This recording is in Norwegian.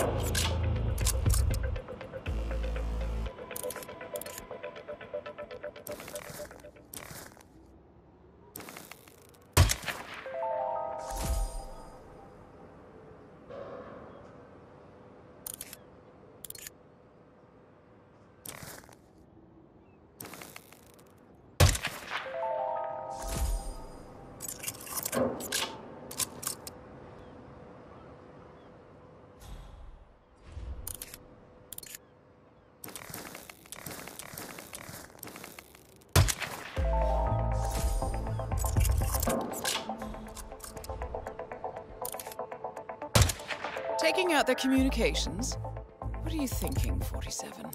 you Taking out their communications? What are you thinking, 47?